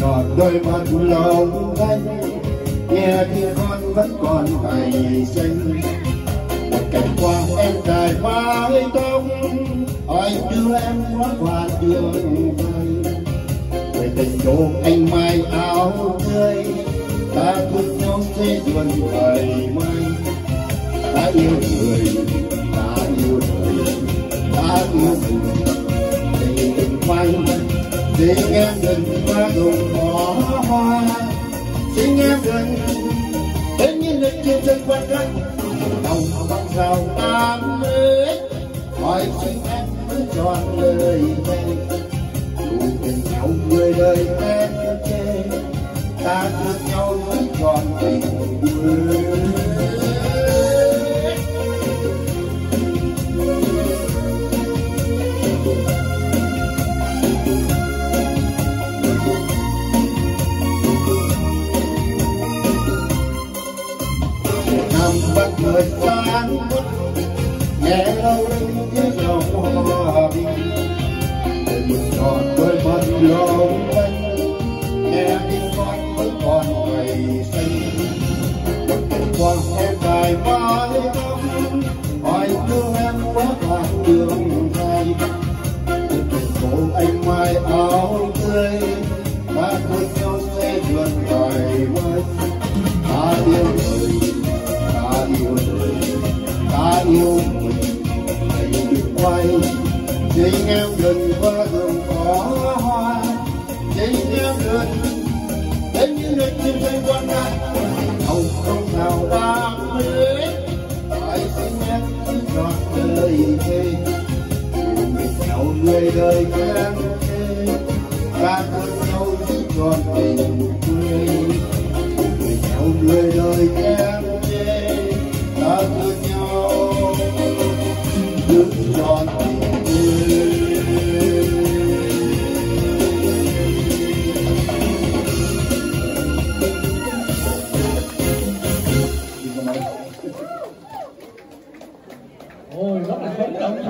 giọt đôi mắt lòng thanh nghe thì con vẫn còn ngày xanh. Một cảnh qua em trải mái tóc anh đưa em ngón qua đường vàng người tình đô anh mai áo tươi. Ta cùng nhau dây duần thời mai. Ta yêu người xin em đừng qua đồng bỏ hoa xin em đừng đến như lịch trên chân quan đất đồng bằng rào tam lưới hỏi xin em cứ chọn lời về dù tình nhau người đời em chê ta thương nhau vẫn còn tình bắt người gian nghe lâu tiếng quay. Chính em đừng qua đường có hoa chính em đừng. Đến những nơi chim bay qua ngát hầu không nào đang lưới tại xin em cứ chọn đời thề? Mình nhau người đời khen chê ta thương nhau chỉ còn tình Ôi rất là kích động.